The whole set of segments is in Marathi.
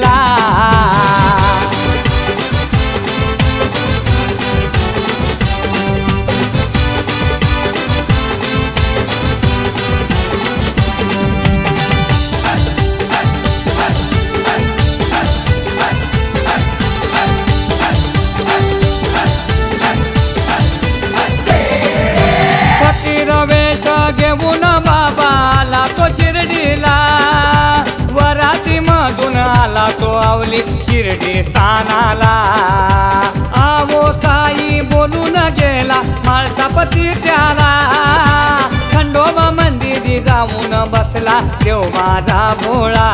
प्रगटला तो शिर्डी स्थानाला. आवो साई बोलून गेला माळसापती त्याला. खंडोबा मंदिरी जाऊन बसला देव माझा भोळा.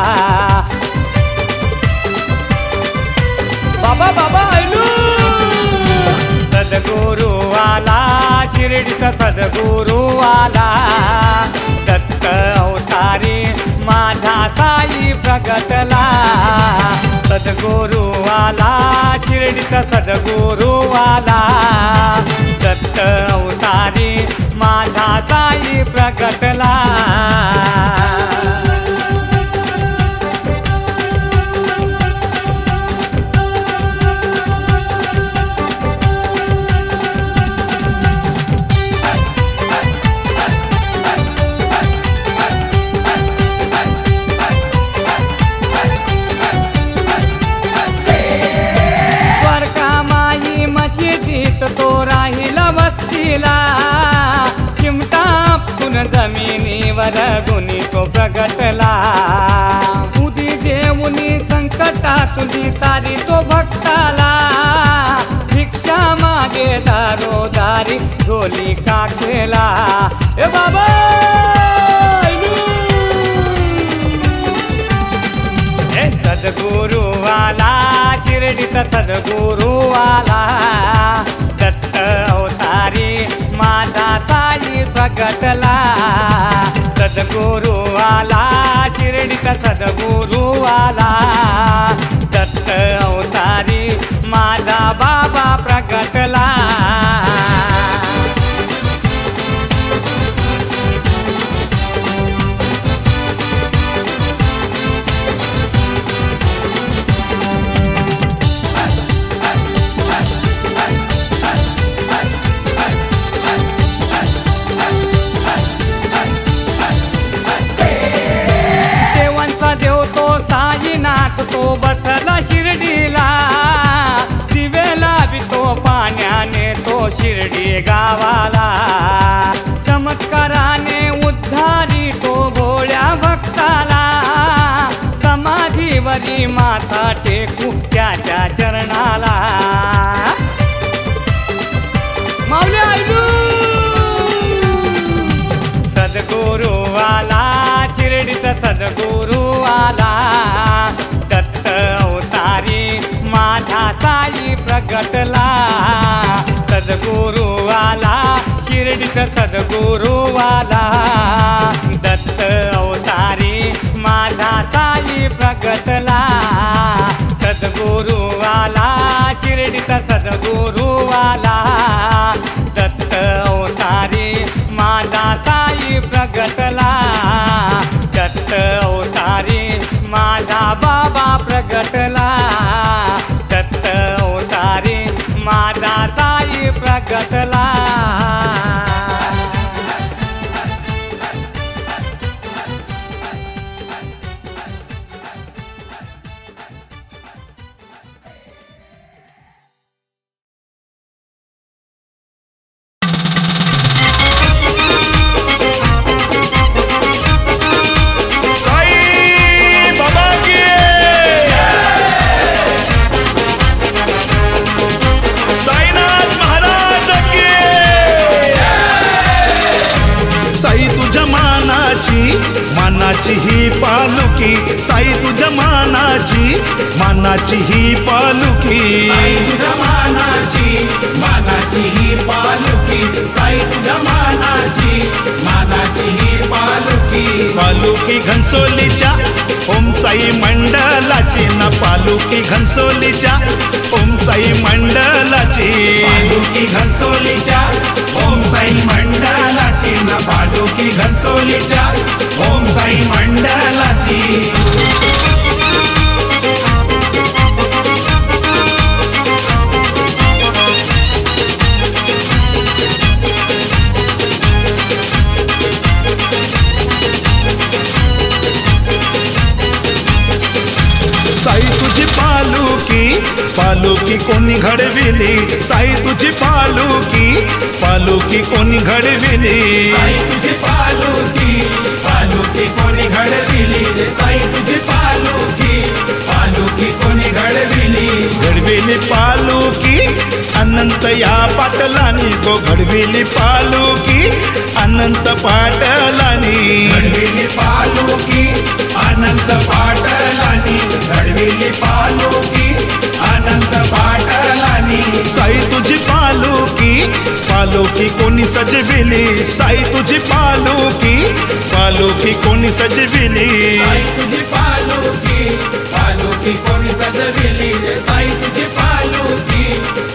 बाबा बाबा ऐलू! सद्गुरु आला शिर्डीचा सद्गुरु आला दत्त अवतारी माझा साई प्रगटला सद्गुरू आला शिर्डीचा सद्गुरू आला दत्त अवतारी माझा साई प्रगटला. जमिनीवर गुणी तो प्रगटला. उदी देऊनी संकटातून तारी तो भक्ताला. भिक्षा मागे दारोदारी झोली काखेला. ए बाबा हे सद्गुरु आला शिर्डीचा सद्गुरु आला दत्त अवतारी माझा साई प्रगटला. सद्गुरू आला शिर्डीचा सद्गुरू आला दत्त अवतारी माझा बाबा प्रगटला. गावाला. चमत्काराने उद्धारी तो भोळ्या भक्ताला. समाधीवरी माथा टेकू त्याच्या चरणाला. माऊली आयलू सद्गुरु आला शिर्डीचा आला दत्त अवतारी माझा साई प्रगटला. सद्गुरु आला शिर्डीचा सद्गुरु आला दत्त अवतारी माझा साली प्रगटला सद्गुरु आला शिर्डीचा सद्गुरु आला दत्त अवतारी माझा साई प्रगटला दत्त अवतारी माझा बाबा प्रगटला पालुकी कोणी घडविली? साई तुझी पालुकी पालुकी कोणी घडविली? साई तुझी पालुकी पालुकी कोणी घडविली? रे साई तुझी पालुकी पालुकी कोणी घडविली? घडविली पालुकी अनंत या पाटलानी? गो घडविली पालुकी अनंत पाटलानी। घडविली पालुकी अनंत पाटलानी घडविली पालुकी अनंत पाटलानी. साई तुझी पालुकी पालुकी कोणी सजविली? साई तुझी पालुकी पालुकी कोणी सजविली? साई तुझी पालुकी पालुकी कोणी सजविली? साई तुझी पालुकी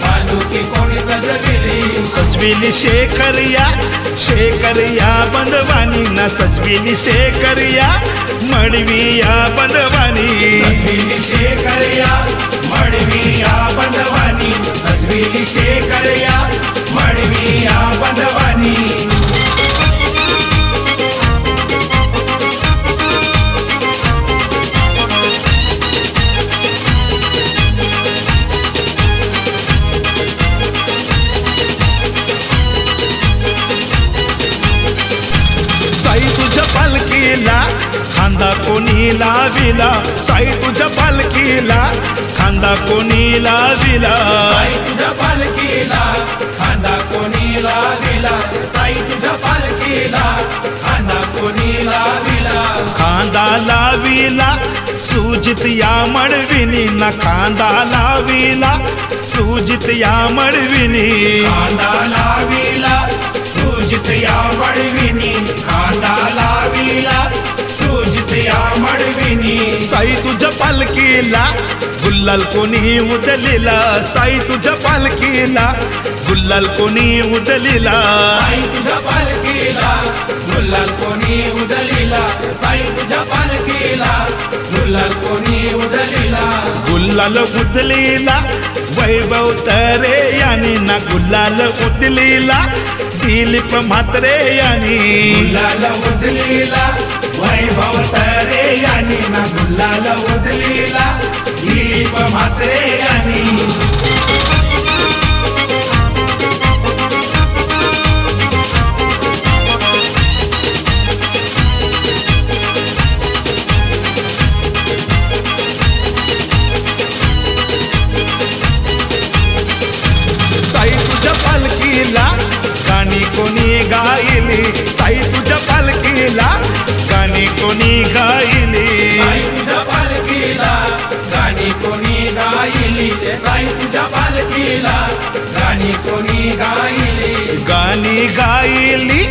पालुकी कोणी सजविली? सजविली शेखरिया शेखरिया बंदवानी ना सजविली शेखरिया मडविया बंदवानी सजविली शेकरया या बंधवानी. सजविली शेकरया मडवी या बंधवानी. कोणी लाविला साई तुझ्या पालखीला खांदा कोणी लाविला साई तुझ्या पालखीला खांदा कोणी लाविला साई तुझ्या पालखीला खांदा कोणी लाविला खांदा लाविला सुजित या मडविनी ना खांदा लाविला सुजित या मडविनी खांदा लाविला सुजित या मडविनी खांदा लाविला साई तुझ्या पालखीला. गुल्लाल कोणी उदलिला. साई तुझ्या पालखीला. गुल्लाल कोणी उदलिला. साई तुझ्या पालखीला. गुलाल कोणी उदलिला. साई तुझ्या पालखीला. गुलाल कोणी उदलिला. गुल्लाल उदलिला. वैभव तरे यानी ना गुल्लाल उदलिला. दिलीप म्हात्रे यानी. गुलाल उदलिला. वैभव तरे यांनी ना गुलाल उदलिला दिलीप म्हात्रे यांनी पालखीला गाणी कोणी गायली? साई तुझ्या पालखीला कोणी गायली? साई तुझ्या पालखीला गाणी कोणी गायली? साई तुझ्या पालखीला गाणी कोणी गायली? गाणी गायली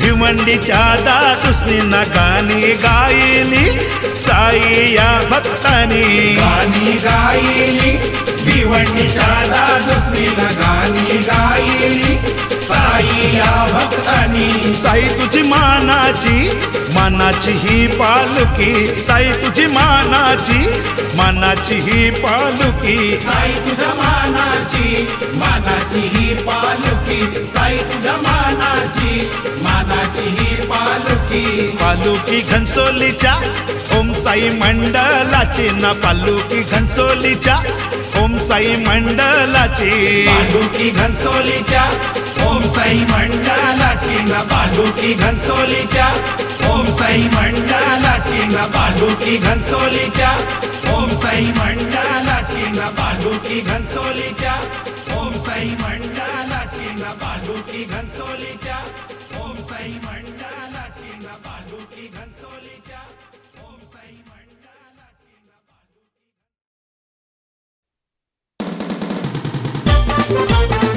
भिवंडीच्या दादुसनी ना गाणी गायली साई या भक्तानी. गाणी गायली भिवंडीच्या दादुसनीला गाणी गायली साई या भक्तानी. साई तुझी मानाची मानाची ही पालुकी साई तुझी मानाची मानाची ही पालुकी साई तुझ्या मानाची मानाची ही पालुकी साई तुझ्या मानाची मानाची ही पालुकी पालुकी घनसोलीच्या ओम साई मंडलाची. ना पालुकी घनसोलीच्या ओम साई मंडलाची. पालुकी घनसोलीच्या ओम साई मंडलाची न पालुकी घनसोलीच्या ओम साई मंडलाची न पालुकी घनसोलीच्या ओम साई मंडलाची न पालुकी घनसोलीच्या ओम साई मंडलाची न पालुकी घनसोलीच्या ओम साई मंडलाची न पालुकी घनसोलीच्या ओम साई मंडळ भटक्या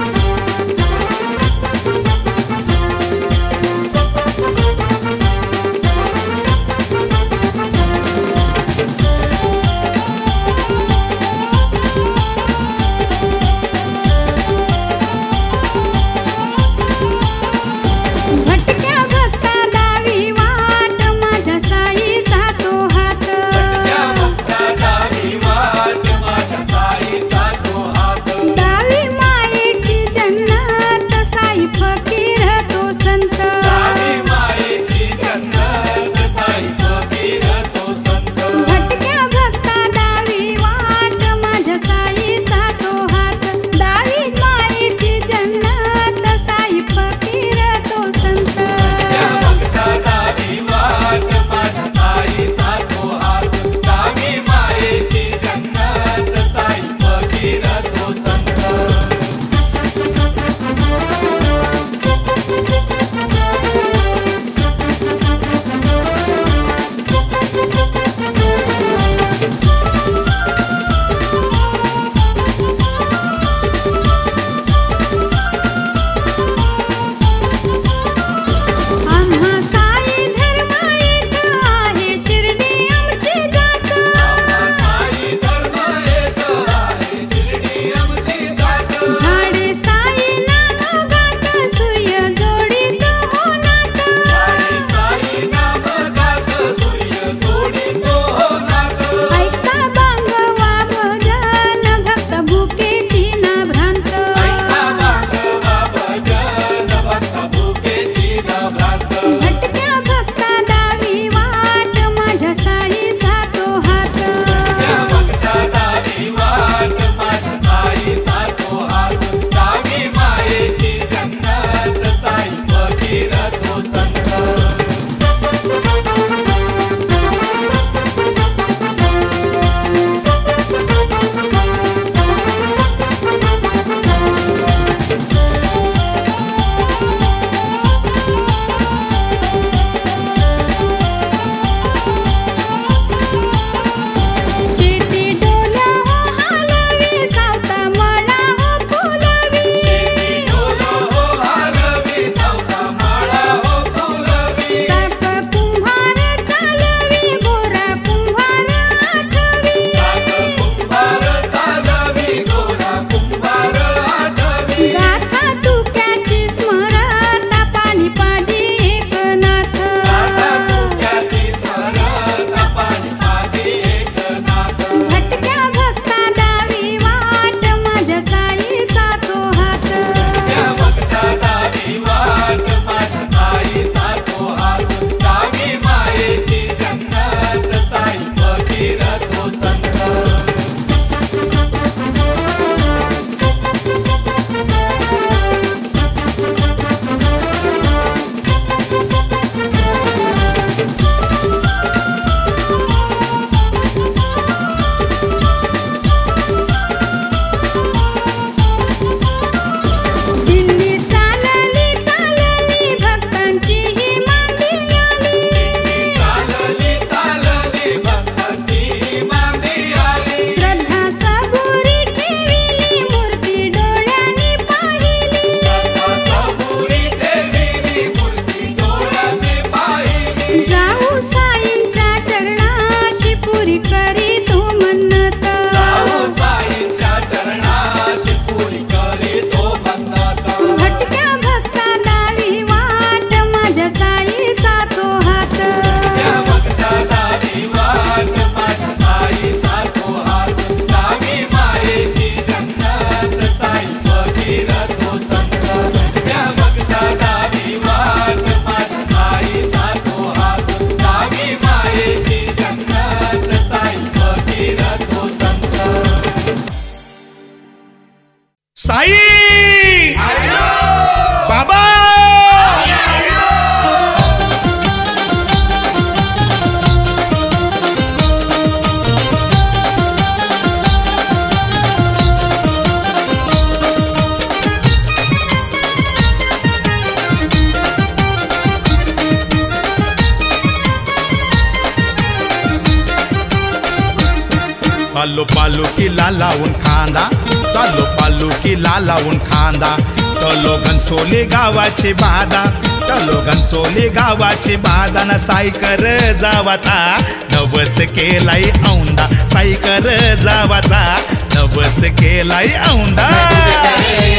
लावून खांदा। चालो पालुकीला लावून खांदा। टलो घनसोली गावाची बादा। टलो घनसोली गावाची बादा। ना सायकर जावाचा। नवस केलाय औंदा। सायकर जावाचा। नवस केलाय औंदा।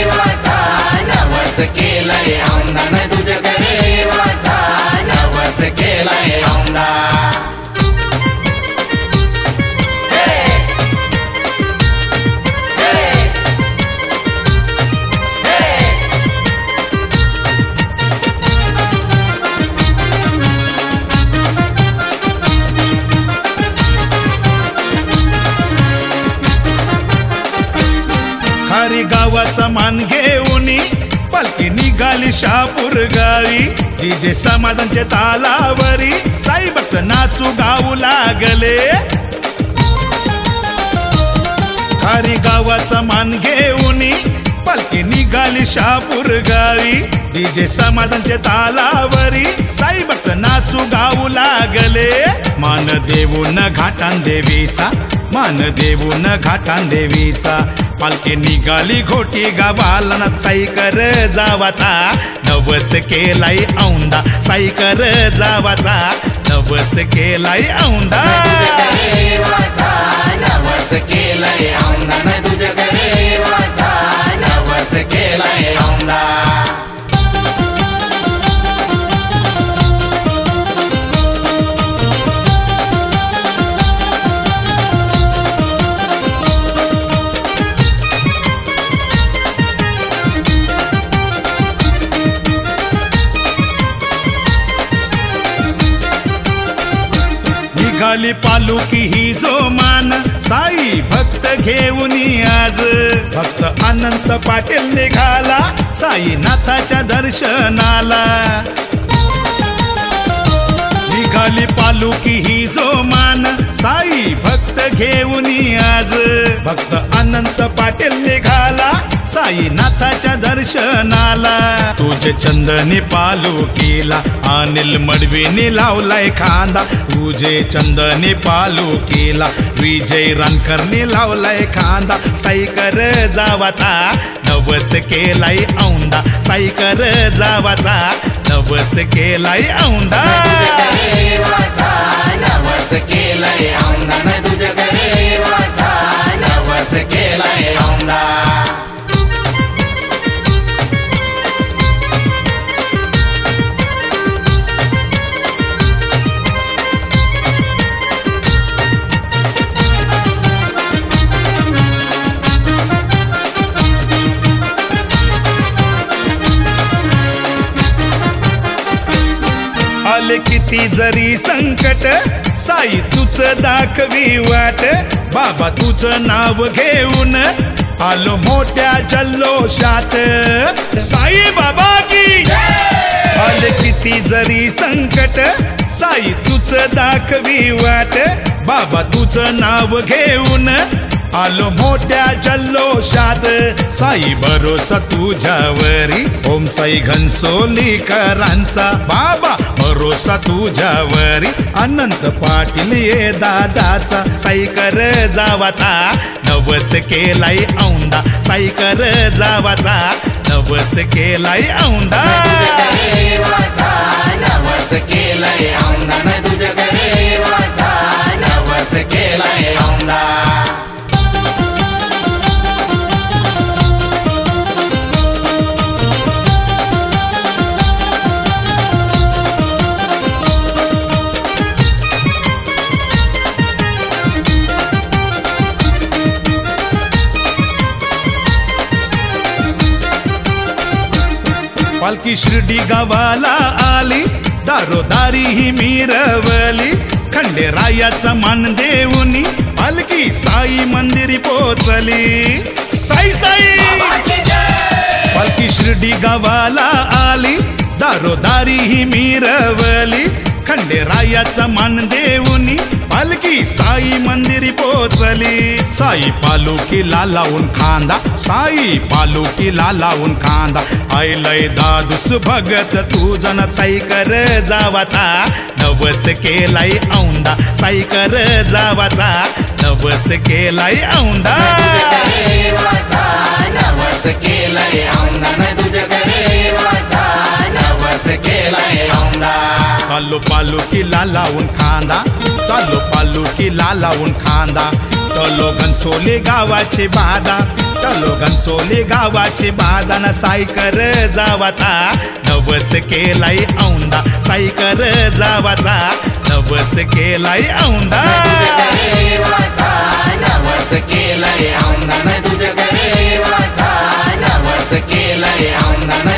वाचा नवस औंदा। न नवस केलाय औंदा। देवाचा मान घेऊन पालखी निघाली शापूर गावी. डीजे समाधानच्या तालावरी साई भक्त नाचू गाऊ लागले. खारी गावाचा मान घेऊन पालखी निघाली शापूर गावी. डीजे समाधानच्या तालावरी. साई भक्त नाचू गाऊ लागले. मान देऊन घाटान देवीचा मान देऊन घाटान देवीचा. पालखी निघाली घोटी गावाला ना साईकर जावाचा. नवस केलाय औंदा साईकर जावाचा. नवस केलाय औंदा नवस केलाई औंदा नवस केलंय औंदा निघाली पालुकी ही जो मान साई भक्त घेऊन आज. भक्त अनंत पाटील निघाला साई नाथाच्या दर्शनाला. निघाली पालुकी ही जो मान साई भक्त घेऊन आज. भक्त अनंत पाटील निघाला साईनाथाच्या दर्शनाला. तुझे चंदनी पालुकीला अनिल मडवीने लावलाय खांदा. तुझे चंदनी पालुकीला विजय रानकरने लावलाय खांदा. साईकर जावाचा नवस केलाय औंदा. साईकर जावाचा नवस केलाय औंदा. नवस केलाय औंदा. जरी संकट साई तुच दाखवी वाट बाबा तुझ नाव घेऊन आलो मोठ्या जल्लोषात. साई बाबा की आले किती जरी संकट साई तुच दाखवी वाट बाबा तुझ नाव घेऊन आलो मोठ्या जल्लोषात. साई भरोसा तुझ्यावरी. ओम साई घनसोलीकरांचा बाबा भरोसा तुझ्यावरी. अनंत पाटील ये दादाचा. साईकर जावाचा. नवस केलाय औंदा साईकर जावाचा. नवस केलाय औंदा नवस औंदा नवस केलाय औंदा की शिर्डी गावाला आली. दारोदारी ही मिरवली. खंडेरायाचा मान देऊनी पालखी साई मंदिरी पोचली. साई साई! पालखी शिर्डी गावाला आली. दारोदारी ही मिरवली. खंडेरायाचा मान देऊनी पालखी साई मंदिरी पोचली. साई पालुकीला लावून खांदा साई पालुकीला लावून खांदा. आय लय दादूस भगत तुझन कर जावाचा. नवस केलाय औंदा कर जावाचा. नवस केलाय औंदा. नवस केलाय औंदा नवस चालू पालू किला लावून खांदा. चालू पालू किला लावून खांदा. टलो घनसोली गावाची बादा. टलो घनसोली गावाची बादा. ना सायकर जावाचा. नवस केलाय औंदा. सायकर जावाचा. नवस केलाई औंदा. नवस केलाय औंदा. तुझ्या घरे वाचा नवस केलाय औंदा.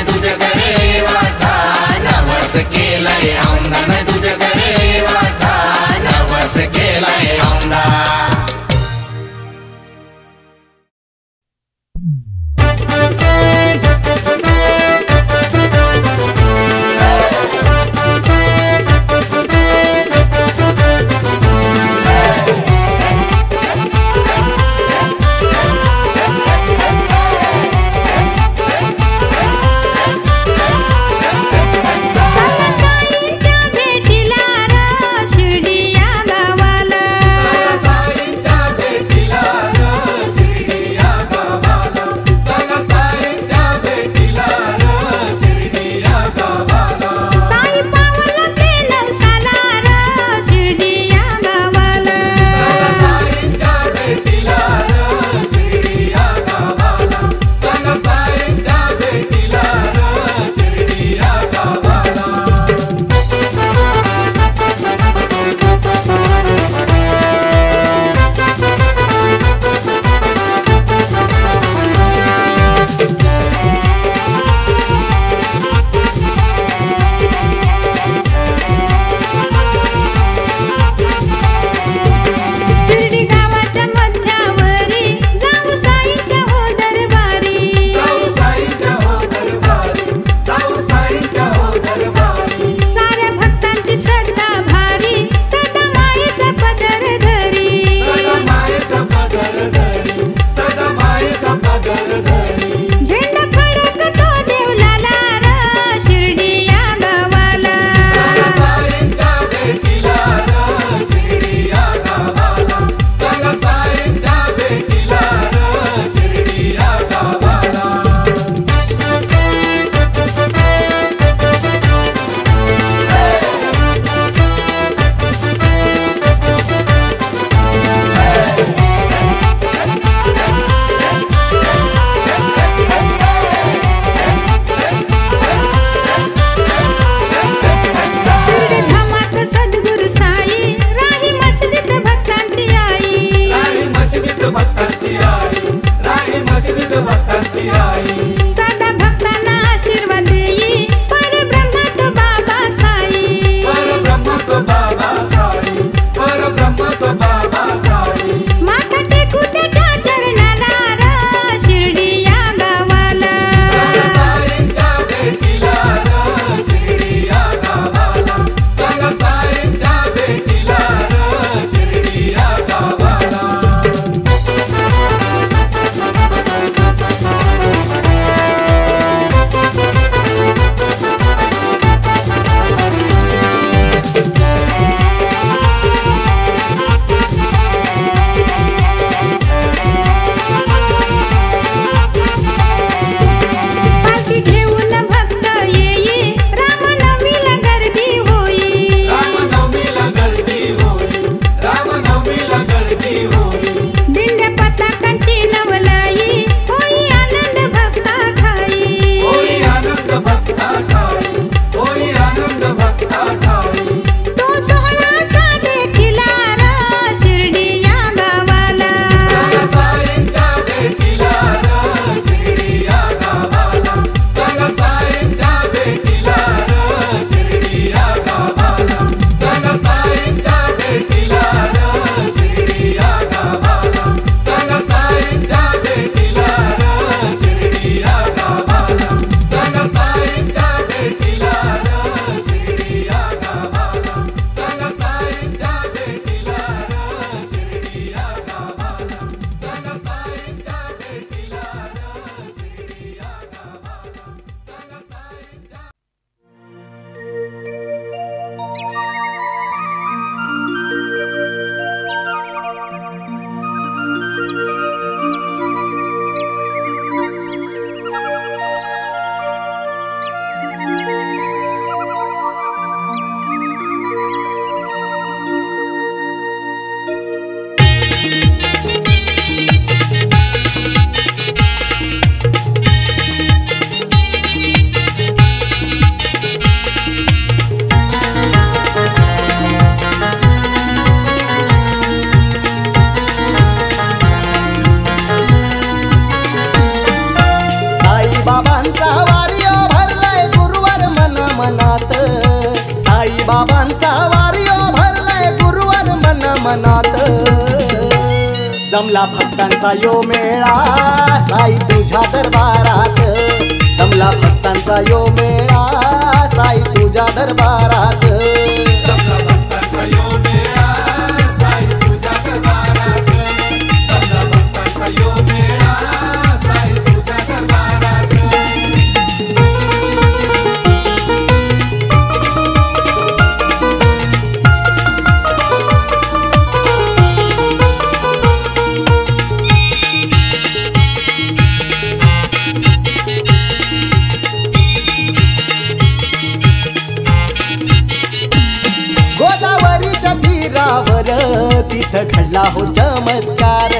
तिथं घडला हो चमत्कार.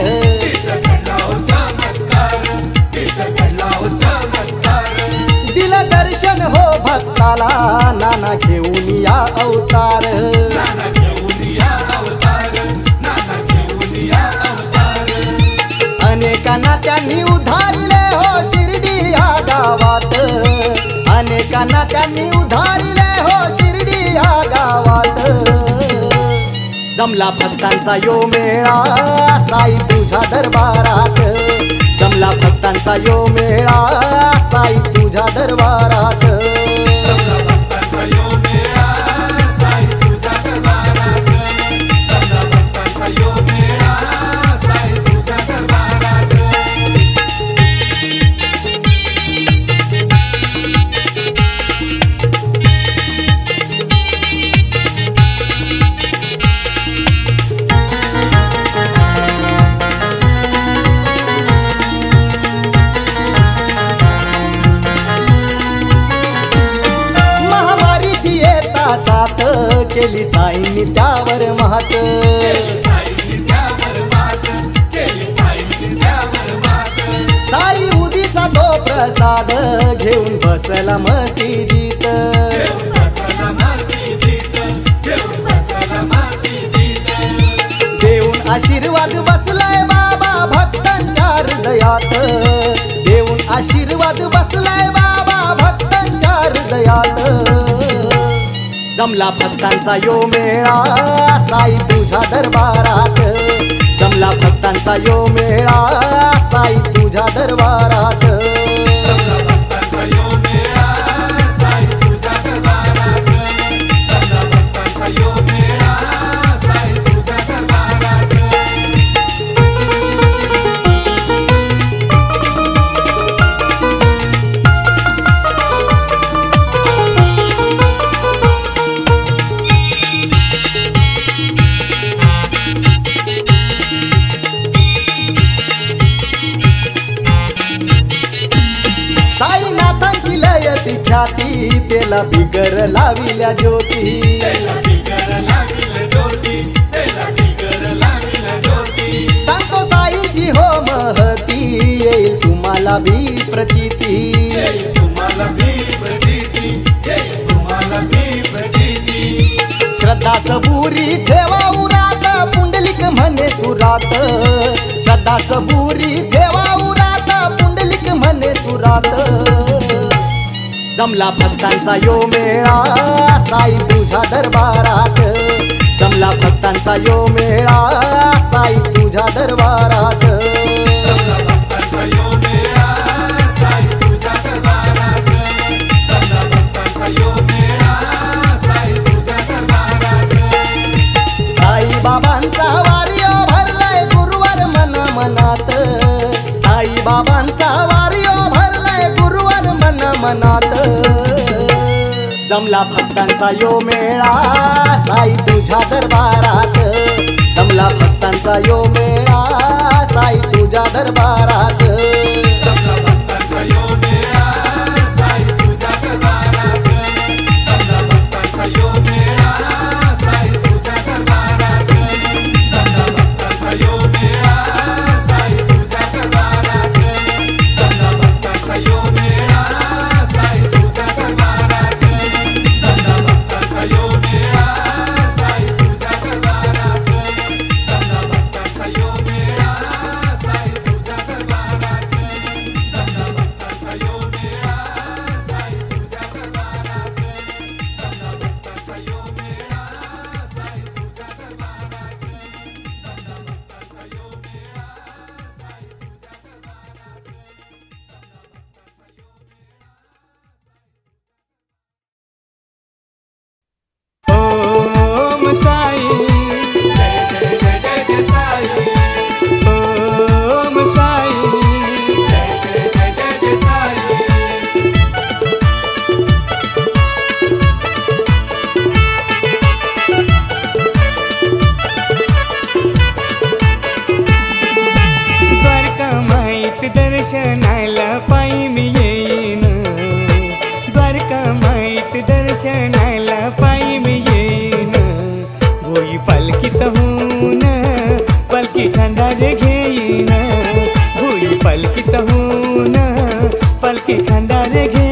तिथं दर्शन हो भक्ताला नाना घेऊन या अवतार नाना घेऊन या अवतार. अनेकांना त्यांनी उधारले हो शिर्डी या गावात. अनेकांना त्यांनी उधारले हो शिर्डी या गावात. जमला भक्तांचा यो मेळा साई तुझ्या दरबारात. जमला भक्तांचा यो मेळा साई तुझ्या दरबारात. साईंनी त्यावर महात साई उदीचा तो प्रसाद घेऊन बसला मसिदीत देऊन देऊन आशीर्वाद बसलाय बाबा भक्तांच्या हृदयात. देऊन आशीर्वाद बसलाय बाबा भक्तांच्या हृदयात. जमला भक्तांचा यो मेळा साई तुझ्या दरबारात. जमला भक्तांचा यो मेळा साई तुझ्या दरबारात. त्याला बिगर लाविल्या ज्योती. सांगतो साईची हो महती. येईल तुम्हाला भी प्रचिती. श्रद्धा सबुरी ठेवा उरात. पुंडलिक म्हणे सुरात. श्रद्धा सबुरी ठेवा उरात. पुंडलिक म्हणे सुरात. जमला भक्तांचा यो मेळा साई तुझ्या दरबारात. जमला भक्तांचा यो मेळा साई तुझ्या दरबारात. बाबांचा वार्यो भरलाय गुरुवार मन मनात साई बाबांचा मनात. जमला भक्तांचा यो मेळा साई तुझ्या दरबारात. जमला भक्तांचा यो मेळा साई तुझ्या दरबारात. पालखी खंडारे घे.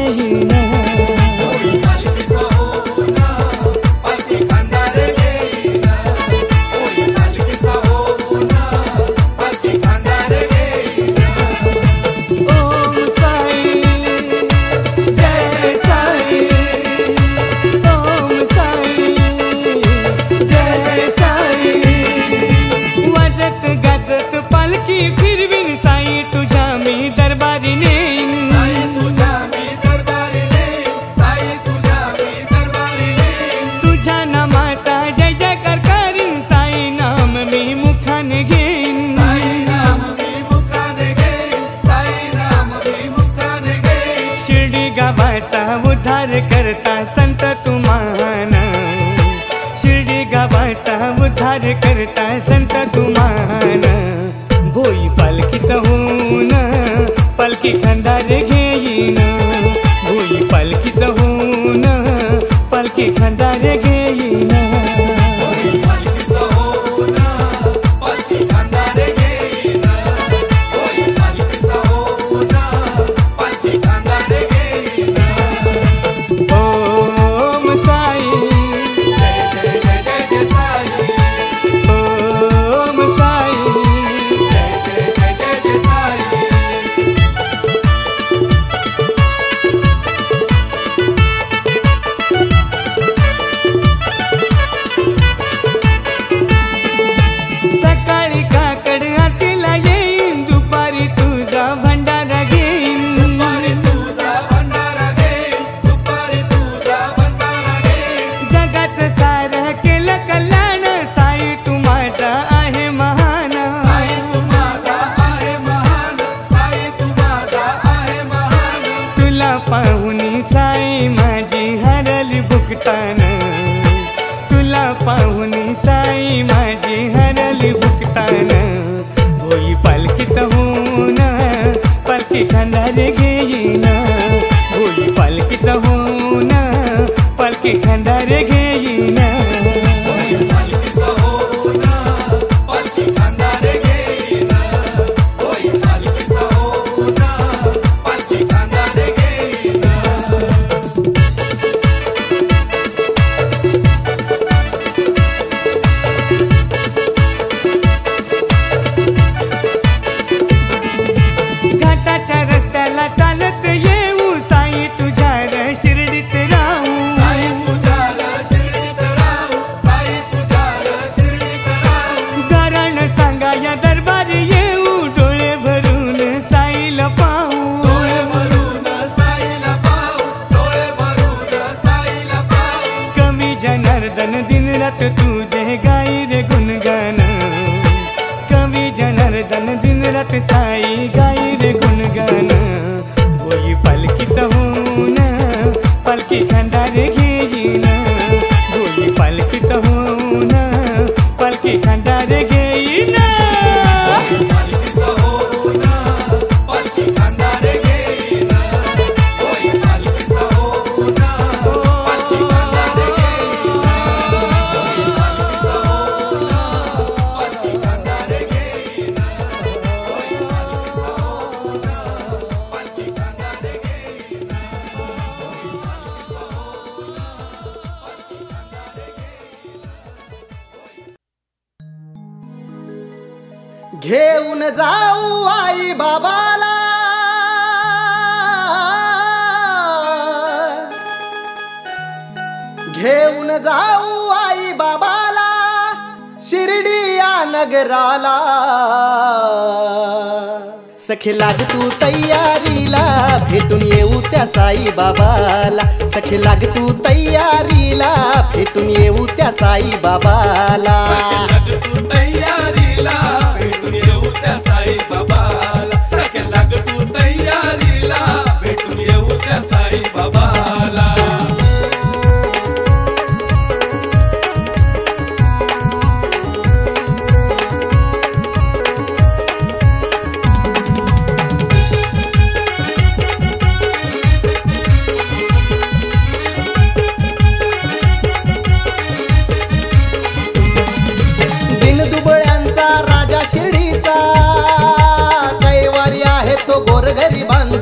seguir. सखे लाग तू तयारीला. भेटून येऊ त्या साई बाबाला. सखे लाग तू तयारीला. भेटून येऊ त्या साई बाबाला. तयारीला. भेटून येऊ त्या साई बाबा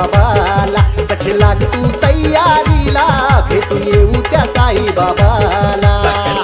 साईबाबाला सखी लाग तू तयारीला. भेटू येऊ त्या साईबाबाला.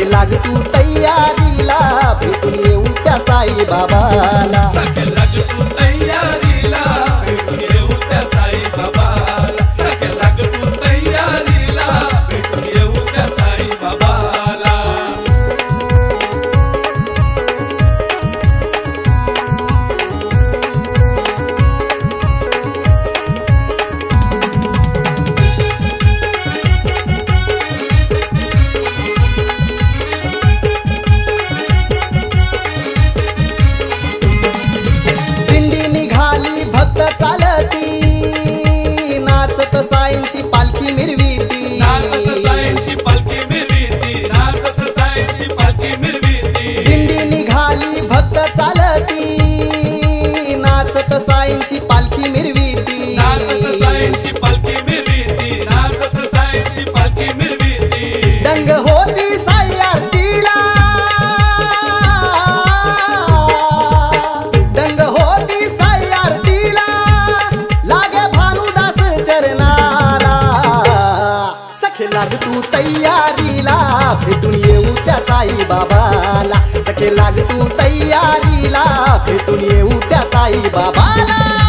माझी लाग तू तयारीला. भेटून येऊ त्या भेटून येऊ त्या साई बाबाला